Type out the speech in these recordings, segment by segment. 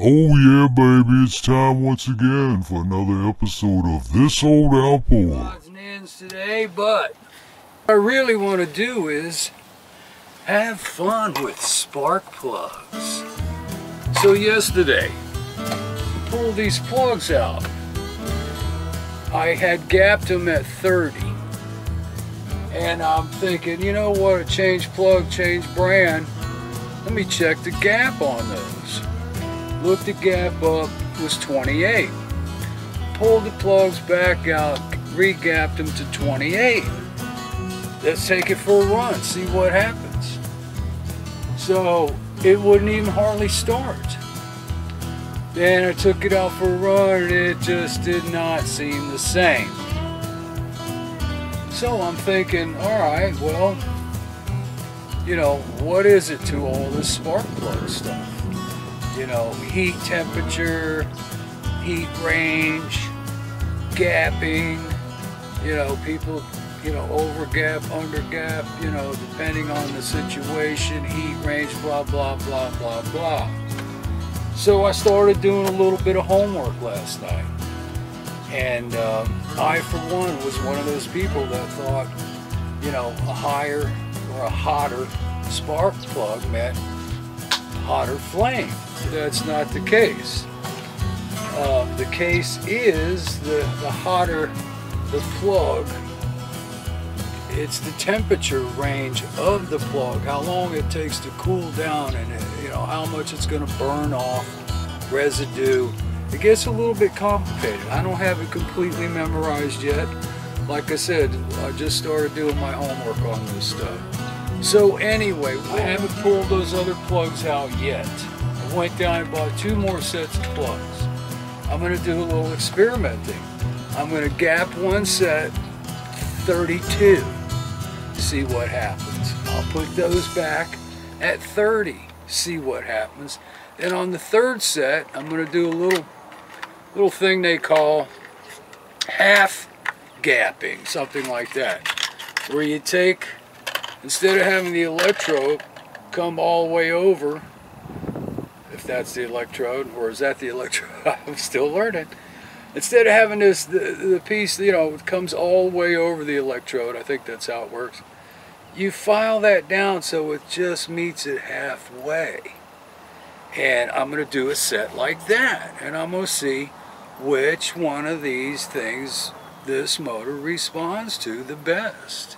Oh yeah, baby, it's time once again for another episode of This Old and ends today, but what I really want to do is have fun with spark plugs. So yesterday, I pulled these plugs out. I had gapped them at 30. And I'm thinking, you know what, a change plug, change brand. Let me check the gap on those. Looked the gap up, was 28 pulled the plugs back out, regapped them to 28. Let's take it for a run, see what happens. So it wouldn't even hardly start. Then I took it out for a run and it just did not seem the same. So I'm thinking, all right, well, you know, what is it to all this spark plug stuff? You know, heat temperature, heat range, gapping, you know, people, you know, over gap, under gap, you know, depending on the situation, heat range, blah, blah, blah, blah, blah. So I started doing a little bit of homework last night. And um, I, for one, was one of those people that thought, you know, a higher or a hotter spark plug meant hotter flame. That's not the case. Um, the case is the, the hotter the plug, it's the temperature range of the plug, how long it takes to cool down and uh, you know how much it's going to burn off residue. It gets a little bit complicated. I don't have it completely memorized yet. Like I said, I just started doing my homework on this stuff. So anyway, I haven't pulled those other plugs out yet. I went down and bought two more sets of plugs. I'm going to do a little experimenting. I'm going to gap one set 32, see what happens. I'll put those back at 30, see what happens. Then on the third set, I'm going to do a little little thing they call half gapping, something like that, where you take, instead of having the electrode come all the way over, if that's the electrode, or is that the electrode? I'm still learning. Instead of having this, the, the piece, you know, comes all the way over the electrode, I think that's how it works. You file that down so it just meets it halfway. And I'm going to do a set like that. And I'm going to see which one of these things this motor responds to the best.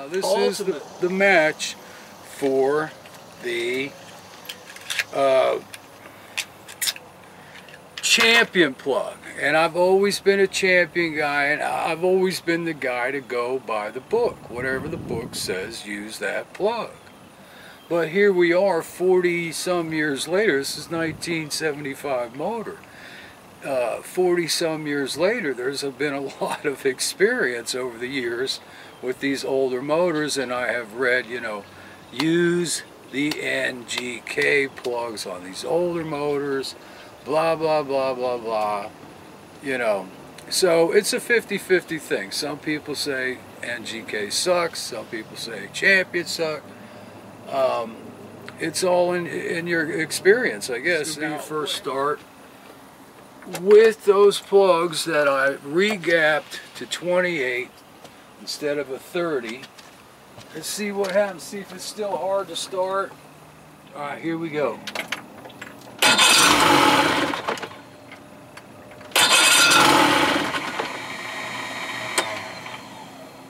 Now this is the, the match for the uh, champion plug. And I've always been a champion guy and I've always been the guy to go by the book. Whatever the book says use that plug. But here we are 40 some years later. This is 1975 motor. Uh, 40 some years later there's been a lot of experience over the years with these older motors and I have read you know use the NGK plugs on these older motors blah, blah, blah, blah, blah. You know, so it's a 50-50 thing. Some people say NGK sucks. Some people say Champion suck. Um, it's all in, in your experience, I guess. When you first start with those plugs that I regapped to 28 instead of a 30. Let's see what happens. See if it's still hard to start. All right, here we go.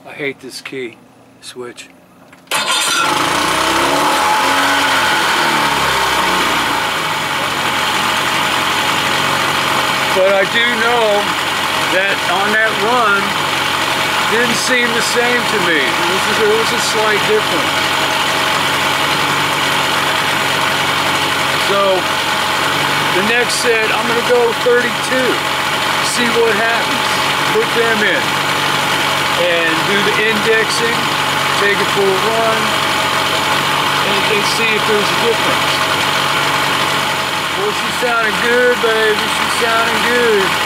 I hate this key switch. But I do know that on that run didn't seem the same to me. There was, a slight difference. So the next set, I'm going to go 32. See what happens. Put them in and do the indexing, take it for a run, and, and see if there's a difference. Well, she's sounding good, baby. She's sounding good.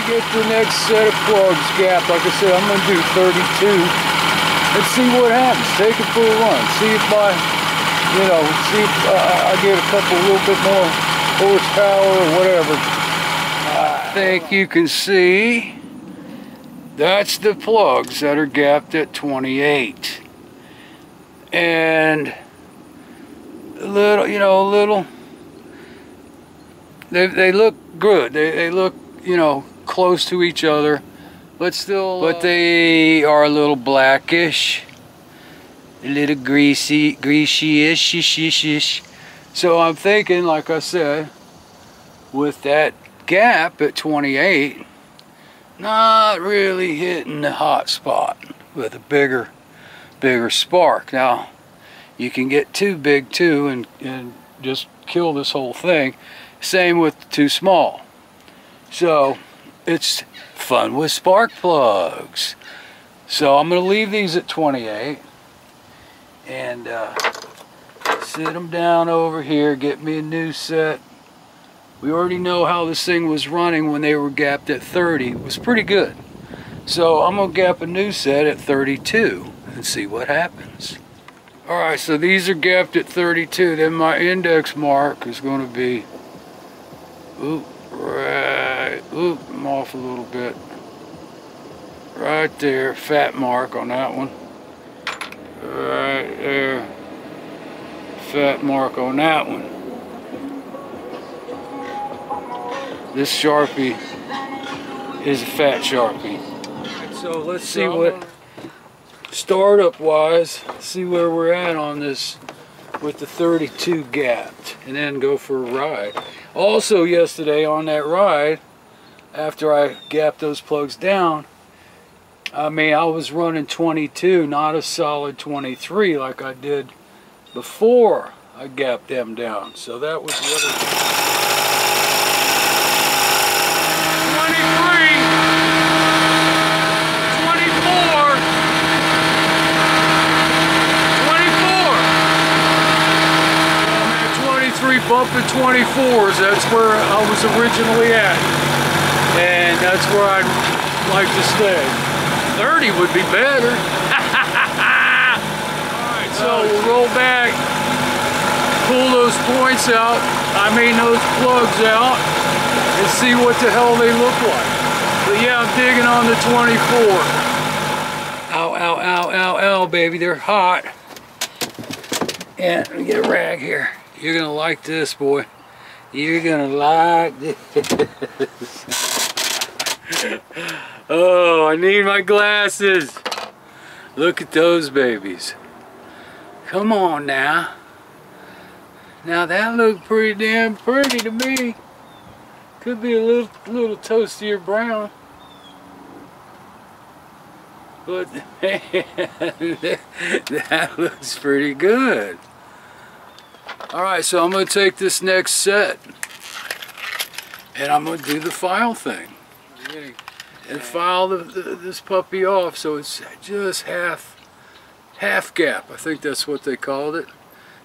Me get the next set of plugs gapped. Like I said, I'm going to do 32. Let's see what happens. Take it for a run. See if I, you know, see, uh, I get a couple, a little bit more horsepower or whatever. I think you can see that's the plugs that are gapped at 28. And a little, you know, a little, they, they look good. They, they look, you know, close to each other, but still, but uh, they are a little blackish, a little greasy, greasy-ish, ish, ish, ish. So I'm thinking, like I said, with that gap at 28, not really hitting the hot spot with a bigger, bigger spark. Now, you can get too big too and, and just kill this whole thing. Same with too small. So, it's fun with spark plugs. So I'm going to leave these at 28 and uh, sit them down over here, get me a new set. We already know how this thing was running when they were gapped at 30. It was pretty good. So I'm going to gap a new set at 32 and see what happens. Alright, so these are gapped at 32. Then my index mark is going to be, oop, right, oop, I'm off a little bit. Right there, fat mark on that one. Right there, fat mark on that one. This Sharpie is a fat Sharpie. So let's see what startup wise, see where we're at on this with the 32 gapped and then go for a ride. Also yesterday on that ride, after I gapped those plugs down, I mean I was running 22, not a solid 23 like I did before I gapped them down. So that was the other 23, bumping 24s. That's where I was originally at. That's where I'd like to stay. 30 would be better. Alright, so we'll roll back, pull those points out, I mean those plugs out, and see what the hell they look like. But yeah, I'm digging on the 24. Ow, ow, ow, ow, ow, baby, they're hot. And let me get a rag here. You're gonna like this, boy. You're gonna like this. oh, I need my glasses. Look at those babies. Come on now. Now that looks pretty damn pretty to me. Could be a little, little toastier brown. But that looks pretty good. Alright, so I'm going to take this next set and I'm going to do the file thing. And file the, the, this puppy off so it's just half, half gap. I think that's what they called it.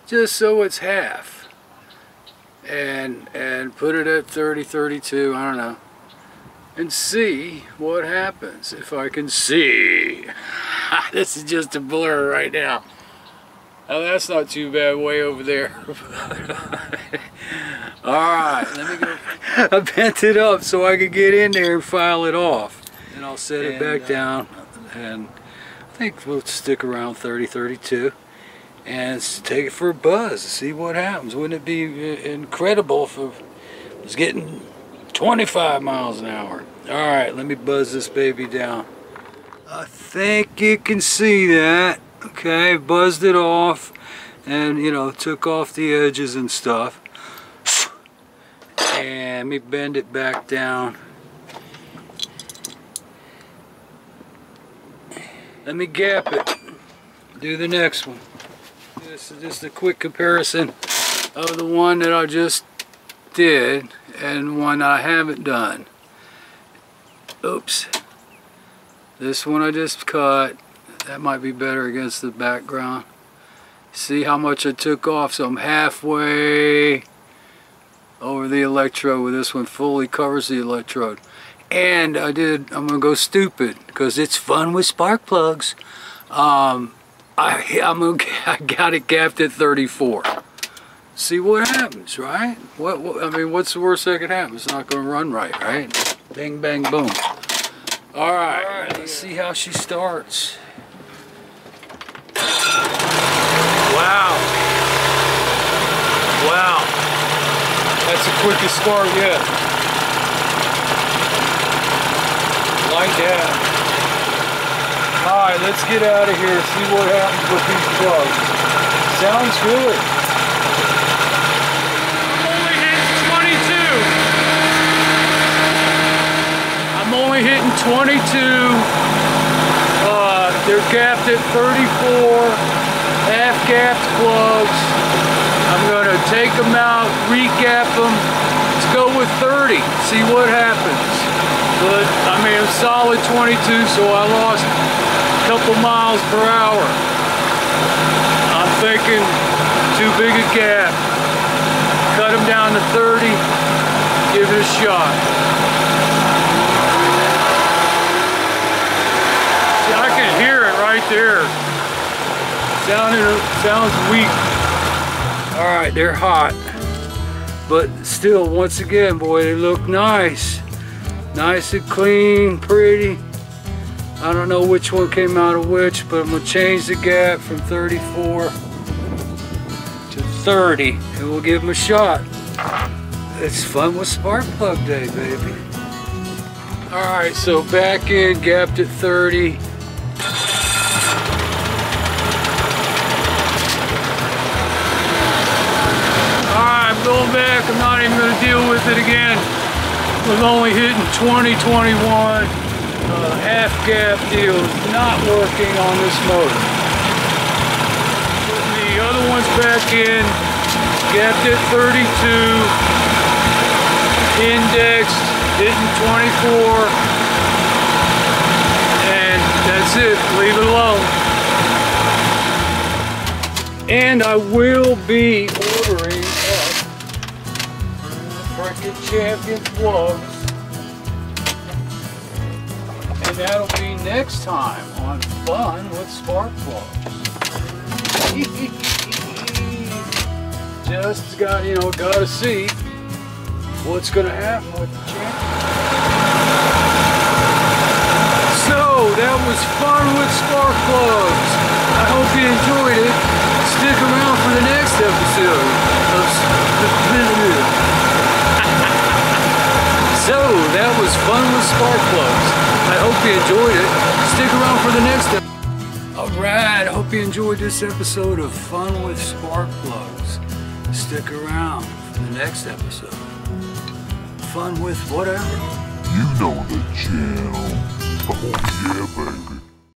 Just so it's half. And, and put it at 30, 32, I don't know. And see what happens if I can see. this is just a blur right now. Oh, that's not too bad way over there. Alright, let me go. I bent it up so I could get in there and file it off. And I'll set and, it back uh, down. And I think we'll stick around 30, 32. And take it for a buzz to see what happens. Wouldn't it be uh, incredible if it was getting 25 miles an hour? Alright, let me buzz this baby down. I think you can see that. Okay, buzzed it off and you know took off the edges and stuff. And let me bend it back down. Let me gap it. Do the next one. This is just a quick comparison of the one that I just did and one I haven't done. Oops. This one I just cut that might be better against the background. See how much I took off, so I'm halfway over the electrode with this one fully covers the electrode. And I did, I'm gonna go stupid because it's fun with spark plugs. Um, I, I'm okay. I got it gapped at 34. See what happens, right? What, what I mean, what's the worst that could happen? It's not going to run right, right? Bing, bang, boom. All right, let's see how she starts. Wow. Wow. That's the quickest start yet. Like that. Alright, let's get out of here see what happens with these plugs. Sounds good. Only hitting 22. I'm only hitting 22. Uh, they're gapped at 34 half gapped plugs. Take them out, re-gap them. Let's go with 30, see what happens. But, I mean, I'm solid 22, so I lost a couple miles per hour. I'm thinking too big a gap. Cut them down to 30, give it a shot. See, I can hear it right there. Sounded, sounds weak. All right, they're hot. But still, once again, boy, they look nice. Nice and clean, pretty. I don't know which one came out of which, but I'm gonna change the gap from 34 to 30, and we'll give them a shot. It's fun with spark plug day, baby. All right, so back in, gapped at 30. Going back. I'm not even going to deal with it again. Was only hitting 20, 21. Uh, half gap deal not working on this motor. Putting the other ones back in. Gapped at 32. Indexed, hitting 24. And that's it. Leave it alone. And I will be ordering Frickin' Champion plugs. And that'll be next time on Fun with Spark Plugs. Just got, you know, gotta see what's gonna happen with the champion. So, that was Fun with Spark Plugs. I hope you enjoyed it. Stick around for the next episode of so, fun with spark plugs. I hope you enjoyed it. Stick around for the next episode. All right, I hope you enjoyed this episode of Fun with Spark Plugs. Stick around for the next episode. Fun with whatever. You know the channel. Oh yeah, baby.